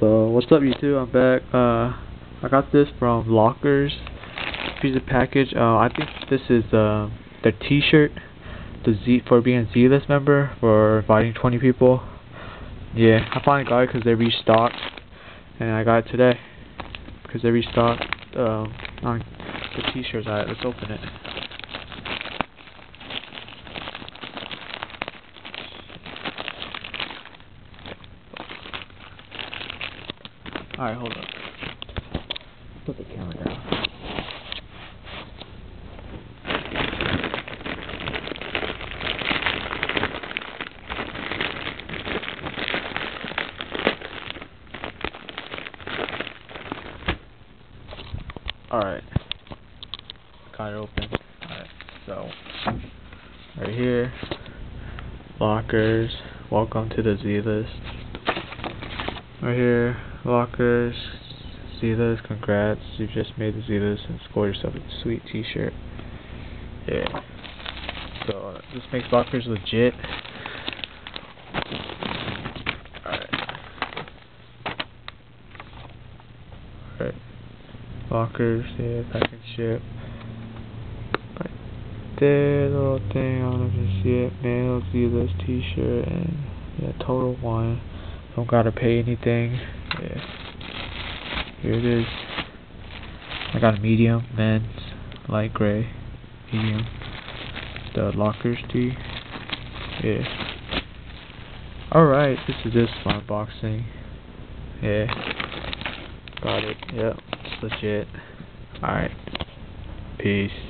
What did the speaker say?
So what's up YouTube? I'm back. Uh I got this from Lockerz. Piece of package. Uh I think this is uh their t shirt. The Z for being a Z list member for inviting twenty people. Yeah, I finally got it because they restocked and I got it today. Because they restocked um on the t shirts. Alright, let's open it. Alright, hold up. Put the camera down. Alright. Got it open. Alright, so right here. Lockerz. Welcome to the Z list. Right here, lockerz, Zetas, congrats, you just made the Zetas and scored yourself a sweet t shirt. Yeah. So uh, this makes lockerz legit. Alright. Lockerz, yeah, pack and ship. Right there, little thing, I don't know if you see it. Mail, Z list t shirt, and yeah, total one. Don't gotta pay anything. Yeah. Here it is. I got a medium, men's, light gray, medium. The lockerz tee. Yeah. Alright, this is this for unboxing. Yeah. Got it. Yep. It's legit. Alright. Peace.